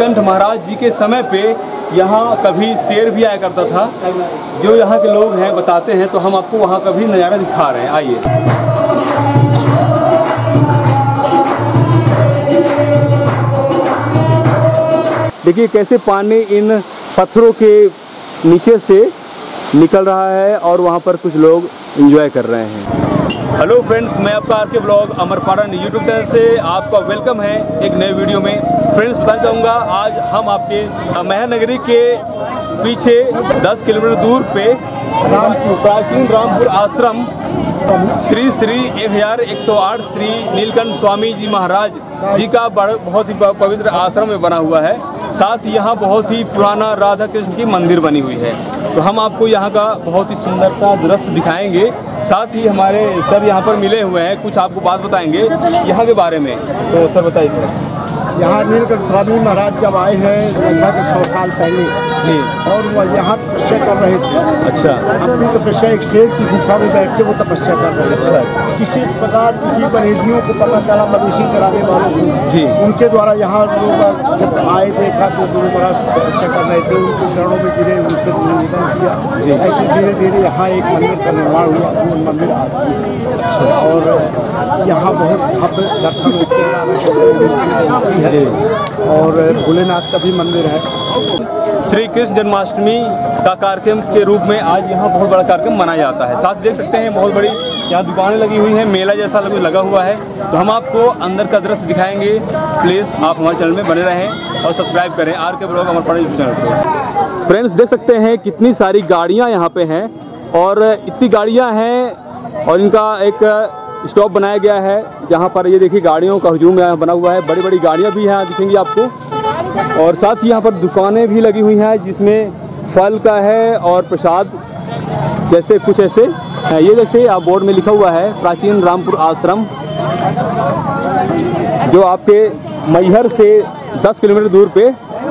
नीलकंठ महाराज जी के समय पे यहाँ कभी शेर भी आया करता था। जो यहाँ के लोग हैं, बताते हैं तो हम आपको वहाँ का भी नज़ारा दिखा रहे हैं। आइए। देखिए, कैसे पानी इन पत्थरों के नीचे से निकल रहा है और वहाँ पर कुछ लोग एंजॉय कर रहे हैं। हेलो फ्रेंड्स मैं आपका आर के ब्लॉग अमरपाड़न यूट्यूब चैनल से आपका वेलकम है एक नए वीडियो में। फ्रेंड्स बताना चाहूँगा, आज हम आपके महानगरी के पीछे 10 किलोमीटर दूर पे रामपुर, प्राचीन रामपुर आश्रम, श्री श्री एक हज़ार एक सौ आठ श्री नीलकंठ स्वामी जी महाराज जी का बहुत ही पवित्र आश्रम में बना हुआ है। साथ ही यहाँ बहुत ही पुराना राधा कृष्ण की मंदिर बनी हुई है। तो हम आपको यहाँ का बहुत ही सुंदरता दृश्य दिखाएँगे। साथ ही हमारे सर यहाँ पर मिले हुए हैं कुछ आपको बात बताएँगे यहाँ के बारे में। तो सर बताइए। यहाँ नीलकंठ स्वामी महाराज जब आए हैं लगभग सौ साल पहले जी। और वह यहाँ तपस्या कर रहे थे। अच्छा। अपनी तपस्या एक शेर की गुफा में बैठ के वो तपस्या कर रहे थे। किसी प्रकार किसी बरेजियों को पता चला मवेशी चराने वालों को। जी। उनके द्वारा यहाँ लोग जब आए देखा तो गुरु महाराज तपस्या कर रहे थे उनके चरणों में गिरे उनसे निवेदन किया। ऐसे धीरे धीरे यहाँ एक मंदिर का निर्माण हुआ वो मंदिर आज है। और यहाँ बहुत भव्य दर्शन होते है। और भोलेनाथ का भी मंदिर है। श्री कृष्ण जन्माष्टमी का कार्यक्रम के रूप में आज यहाँ बहुत बड़ा कार्यक्रम मनाया जाता है। साथ देख सकते हैं, बहुत बड़ी यहाँ दुकानें लगी हुई हैं, मेला जैसा लगा हुआ है। तो हम आपको अंदर का दृश्य दिखाएँगे। प्लीज़ आप हमारे चैनल में बने रहें और सब्सक्राइब करें। आर के ब्लॉग पड़े यूट्यूब चैनल को फ्रेंड्स देख सकते हैं कितनी सारी गाड़ियाँ यहाँ पे हैं और इतनी गाड़ियाँ हैं और इनका एक स्टॉप बनाया गया है। जहाँ पर ये देखिए गाड़ियों का हजूम यहाँ बना हुआ है। बड़ी बड़ी गाड़ियाँ भी यहाँ दिखेंगी आपको। और साथ ही यहाँ पर दुकानें भी लगी हुई हैं, जिसमें फल का है और प्रसाद जैसे कुछ ऐसे। ये देखिए, आप बोर्ड में लिखा हुआ है, प्राचीन रामपुर आश्रम, जो आपके मैहर से 10 किलोमीटर दूर पे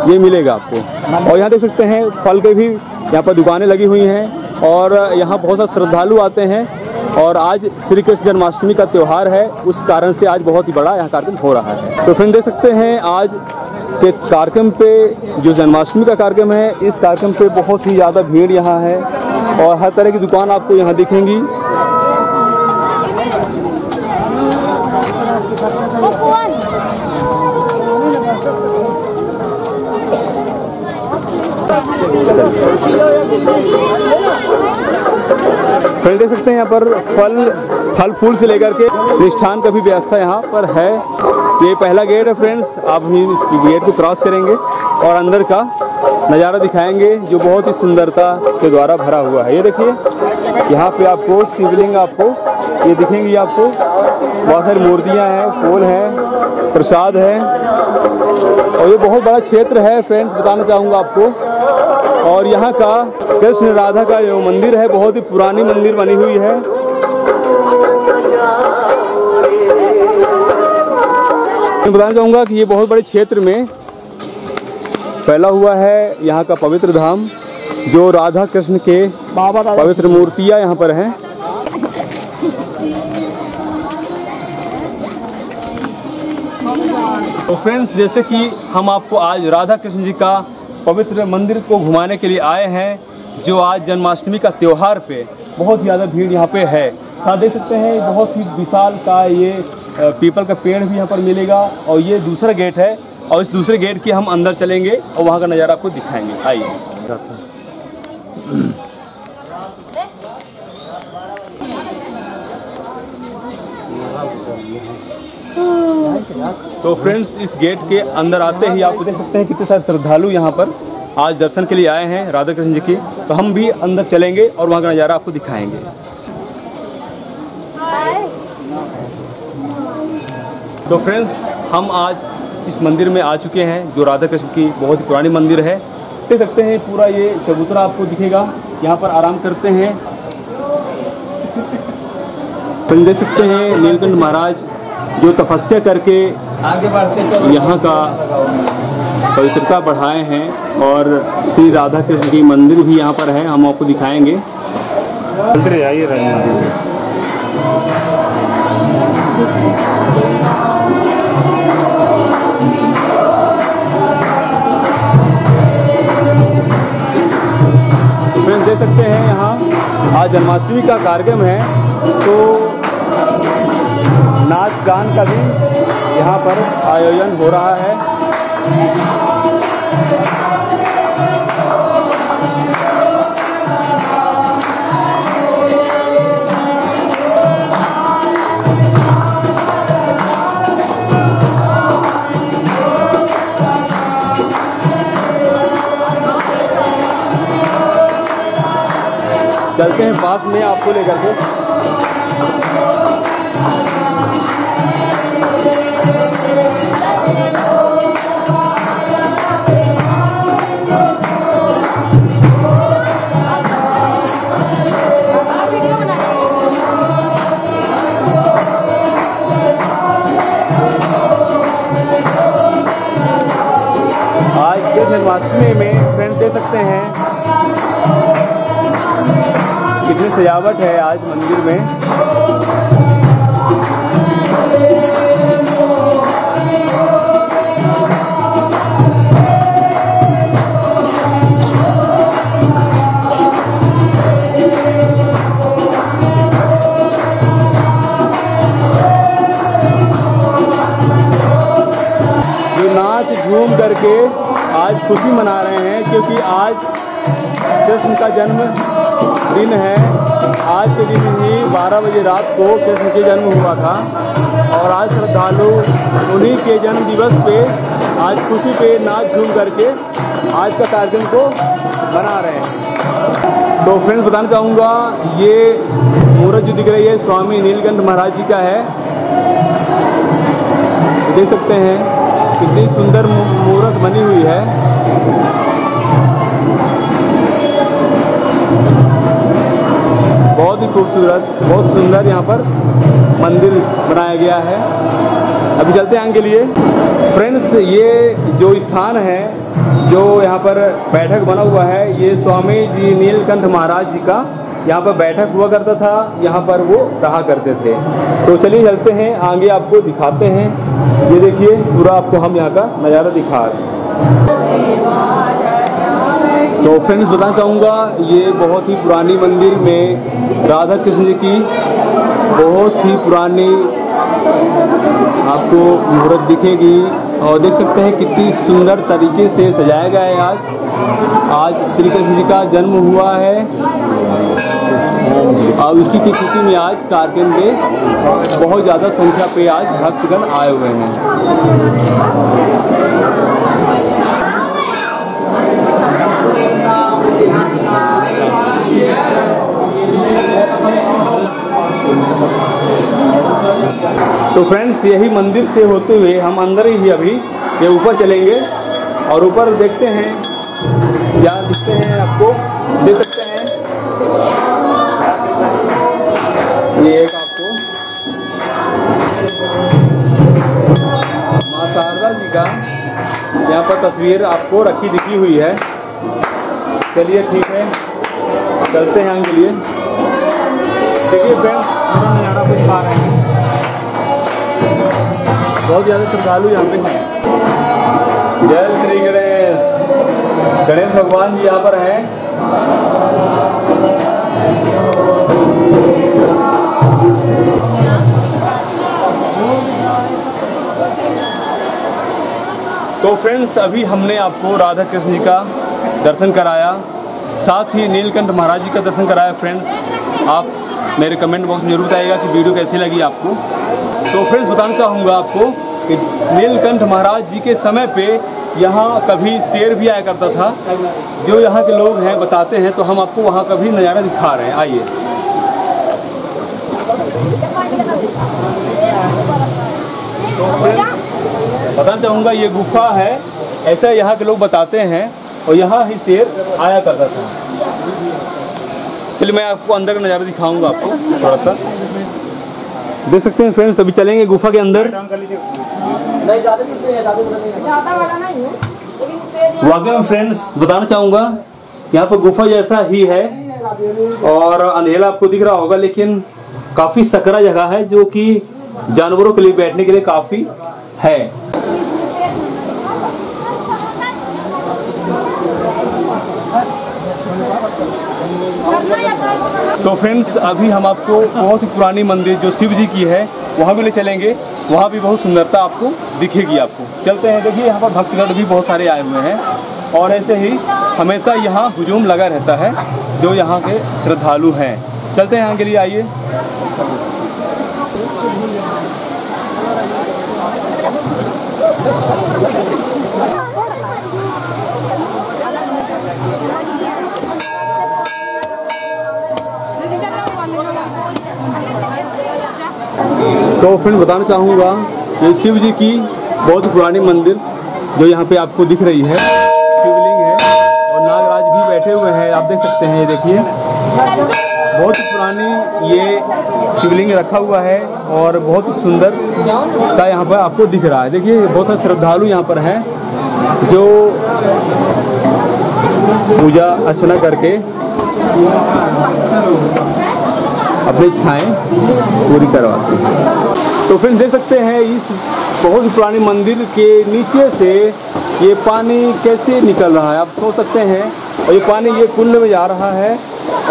ये मिलेगा आपको और यहाँ देख सकते हैं, फल के भी यहाँ पर दुकानें लगी हुई हैं, और यहाँ बहुत सारे श्रद्धालु आते हैं, और आज श्री कृष्ण जन्माष्टमी का त्यौहार है, उस कारण से आज बहुत ही बड़ा यहाँ कार्यक्रम हो रहा है तो फ्रेंड देख सकते हैं, आज के कार्यक्रम पे, जो जन्माष्टमी का कार्यक्रम है, इस कार्यक्रम पे बहुत ही ज़्यादा भीड़ यहाँ है और हर तरह की दुकान आपको यहाँ दिखेंगी। फ्रेंड, देख सकते हैं यहाँ पर फल फल, फूल से लेकर के निष्ठान का भी व्यवस्था यहाँ पर है। ये पहला गेट है फ्रेंड्स आप भी इस गेट को क्रॉस करेंगे और अंदर का नज़ारा दिखाएँगे जो बहुत ही सुंदरता के द्वारा भरा हुआ है। ये देखिए, यहाँ पे आपको शिवलिंग आपको, ये दिखेंगी आपको, बहुत सारी मूर्तियाँ हैं, फूल हैं, प्रसाद है, और ये बहुत बड़ा क्षेत्र है फ्रेंड्स बताना चाहूँगा आपको। और यहाँ का कृष्ण राधा का जो मंदिर है, बहुत ही पुरानी मंदिर बनी हुई है। मैं बताना चाहूँगा कि ये बहुत बड़े क्षेत्र में फैला हुआ है यहाँ का पवित्र धाम जो राधा कृष्ण के पवित्र मूर्तियाँ यहाँ पर हैं। तो फ्रेंड्स जैसे कि हम आपको आज राधा कृष्ण जी का पवित्र मंदिर को घुमाने के लिए आए हैं जो आज जन्माष्टमी का त्यौहार पे बहुत ज़्यादा भीड़ यहाँ पे है। साथ देख सकते हैं बहुत ही विशाल का ये पीपल का पेड़ भी यहाँ पर मिलेगा और ये दूसरा गेट है और इस दूसरे गेट के हम अंदर चलेंगे और वहाँ का नज़ारा आपको दिखाएँगे। आइए। तो फ्रेंड्स, इस गेट के अंदर आते ही आप देख सकते हैं कितने सारे श्रद्धालु यहाँ पर आज दर्शन के लिए आए हैं राधा कृष्ण जी की। तो हम भी अंदर चलेंगे और वहाँ का नज़ारा आपको दिखाएँगे। तो फ्रेंड्स हम आज इस मंदिर में आ चुके हैं जो राधा कृष्ण की बहुत ही पुरानी मंदिर है। देख सकते हैं पूरा ये चबूतरा आपको दिखेगा। यहाँ पर आराम करते हैं। तो देख सकते हैं नीलकंठ महाराज जो तपस्या करके आगे बढ़ते यहाँ का पवित्रता बढ़ाए हैं और श्री राधा कृष्ण की मंदिर भी यहाँ पर है हम आपको दिखाएँगे। अंदर आइए फ्रेंड्स देख सकते हैं यहाँ। आज जन्माष्टमी का कार्यक्रम है तो नाच गान का भी यहाँ पर आयोजन हो रहा है। चलते हैं पास में आपको लेकर के आज कृष्ण जन्माष्टमी में फ्रेंड दे सकते हैं। सजावट है आज मंदिर में। झूम करके आज खुशी मना रहे हैं, क्योंकि आज कृष्ण का जन्म दिन है। आज के दिन ही 12 बजे रात को कृष्ण के जन्म हुआ था और आज श्रद्धालु उन्हीं के जन्म दिवस पे, आज खुशी पे नाच झूम करके आज का कार्यक्रम को बना रहे हैं। तो फ्रेंड्स बताना चाहूँगा, ये मूर्त जो दिख रही है स्वामी नीलकंठ महाराज जी का है। देख सकते हैं, कितनी सुंदर मूर्त बनी हुई है। बहुत ही खूबसूरत, बहुत सुंदर यहाँ पर मंदिर बनाया गया है। अभी चलते हैं आगे लिए। फ्रेंड्स ये जो स्थान है, जो यहाँ पर बैठक बना हुआ है, ये स्वामी जी नीलकंठ महाराज जी का यहाँ पर बैठक हुआ करता था, यहाँ पर वो रहा करते थे। तो चलिए चलते हैं, आगे आपको दिखाते हैं। ये देखिए, पूरा आपको हम यहाँ का नज़ारा दिखा रहे हैं। फ्रेंड्स बताना चाहूँगा, ये बहुत ही पुरानी मंदिर में राधा कृष्ण जी की बहुत ही पुरानी आपको मूर्त दिखेगी। और देख सकते हैं कितनी सुंदर तरीके से सजाया गया है आज। आज श्री कृष्ण जी का जन्म हुआ है। और उसी की खुशी में आज कार्यक्रम में बहुत ज़्यादा संख्या पे आज भक्तगण आए हुए हैं। तो फ्रेंड्स यही मंदिर से होते हुए हम अंदर ही अभी ये ऊपर चलेंगे और ऊपर देखते हैं यहाँ दिखते हैं आपको? देख सकते हैं। ये एक आपको। माँ शारदा जी का यहाँ पर तस्वीर आपको रखी दिखी हुई है। चलिए ठीक है, चलते हैं आगे लिए। देखिए फ्रेंड्स नज़ारा कुछ खा रहे हैं। बहुत ज़्यादा श्रद्धालु यहाँ पे हैं। जय श्री गणेश। गणेश भगवान जी यहाँ पर हैं। तो फ्रेंड्स अभी हमने आपको राधा कृष्ण जी का दर्शन कराया। साथ ही नीलकंठ महाराज जी का दर्शन कराया फ्रेंड्स आप मेरे कमेंट बॉक्स में ज़रूर बताइएगा कि वीडियो कैसी लगी आपको। तो फ्रेंड्स बताना चाहूँगा आपको कि नीलकंठ महाराज जी के समय पे यहाँ कभी शेर भी आया करता था। जो यहाँ के लोग हैं, बताते हैं तो हम आपको वहाँ का भी नज़ारा दिखा रहे हैं। आइए। तो बताना चाहूँगा, ये गुफा है, ऐसा यहाँ के लोग बताते हैं, और यहाँ ही शेर आया करता था। चलिए, मैं आपको अंदर का नज़ारा दिखाऊँगा आपको, थोड़ा सा। देख सकते हैं फ्रेंड्स अभी चलेंगे गुफा के अंदर। वाकई में फ्रेंड्स बताना चाहूँगा, यहाँ पर गुफा जैसा ही है और अंधेरा आपको दिख रहा होगा, लेकिन काफ़ी सकरा जगह है जो कि जानवरों के लिए बैठने के लिए काफ़ी है। तो फ्रेंड्स अभी हम आपको बहुत ही पुरानी मंदिर जो शिव जी की है, वहाँ भी ले चलेंगे। वहाँ भी बहुत सुंदरता आपको दिखेगी आपको। चलते हैं, देखिए, यहाँ पर भक्तगण भी बहुत सारे आए हुए हैं। और ऐसे ही हमेशा यहाँ हुजूम लगा रहता है, जो यहाँ के श्रद्धालु हैं। चलते हैं, यहाँ के लिए आइए। तो फ्रेंड बताना चाहूँगा, ये शिव जी की बहुत पुरानी मंदिर, जो यहाँ पे आपको दिख रही है। शिवलिंग है और नागराज भी बैठे हुए हैं, आप देख सकते हैं, ये देखिए। बहुत पुरानी ये शिवलिंग रखा हुआ है और बहुत सुंदर का यहाँ पर आपको दिख रहा है। देखिए, बहुत सारे श्रद्धालु यहाँ पर हैं, जो पूजा अर्चना करके अपनी इच्छाएँ पूरी करवाते हैं। तो फिर देख सकते हैं इस बहुत ही पुरानी मंदिर के नीचे से ये पानी कैसे निकल रहा है। आप सोच सकते हैं, और ये पानी ये कुंड में जा रहा है,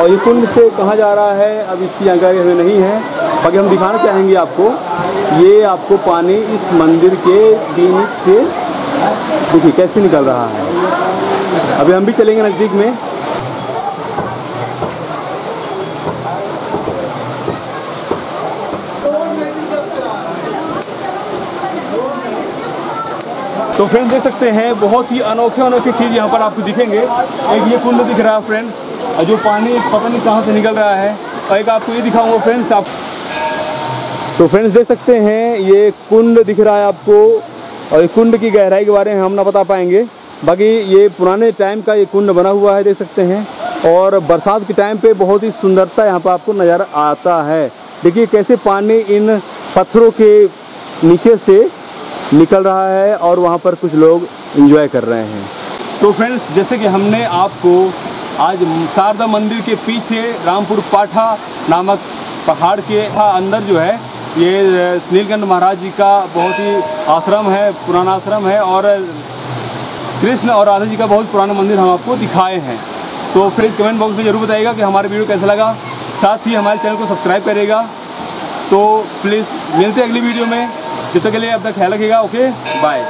और ये कुंड से कहाँ जा रहा है, अब इसकी जानकारी हमें नहीं है। बाकी हम दिखाना चाहेंगे आपको, ये आपको पानी इस मंदिर के बीच से देखिए कैसे निकल रहा है। अभी हम भी चलेंगे नज़दीक में। तो फ्रेंड्स देख सकते हैं, बहुत ही अनोखे अनोखे चीज़ यहाँ पर आपको दिखेंगे। एक ये कुंड दिख रहा है फ्रेंड्स जो पानी पता नहीं कहाँ से निकल रहा है। और एक आपको ये दिखाऊँगा फ्रेंड्स आप तो फ्रेंड्स देख सकते हैं, ये कुंड दिख रहा है आपको, और ये कुंड की गहराई के बारे में हम ना बता पाएँगे। बाकी ये पुराने टाइम का ये कुंड बना हुआ है, देख सकते हैं। और बरसात के टाइम पे बहुत ही सुंदरता यहाँ पर आपको नज़र आता है। देखिए कैसे पानी इन पत्थरों के नीचे से निकल रहा है और वहाँ पर कुछ लोग एंजॉय कर रहे हैं। तो फ्रेंड्स जैसे कि हमने आपको आज शारदा मंदिर के पीछे रामपुर पाठा नामक पहाड़ के अंदर जो है, ये नीलकंठ महाराज जी का बहुत ही आश्रम है, पुराना आश्रम है और कृष्ण और राधा जी का बहुत पुराना मंदिर हम आपको दिखाए हैं। तो फिर कमेंट बॉक्स में ज़रूर बताइएगा कि हमारा वीडियो कैसा लगा। साथ ही हमारे चैनल को सब्सक्राइब करेगा तो प्लीज़ मिलते हैं अगली वीडियो में। जब तक के लिए अपना ख्याल रखिएगा ओके बाय